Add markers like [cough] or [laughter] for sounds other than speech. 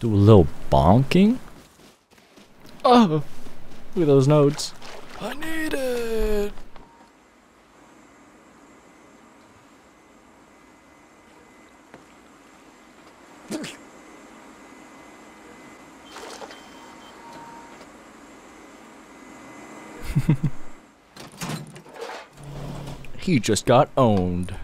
Do a little bonking. Oh, look at those notes. I need it. [laughs] he just got owned.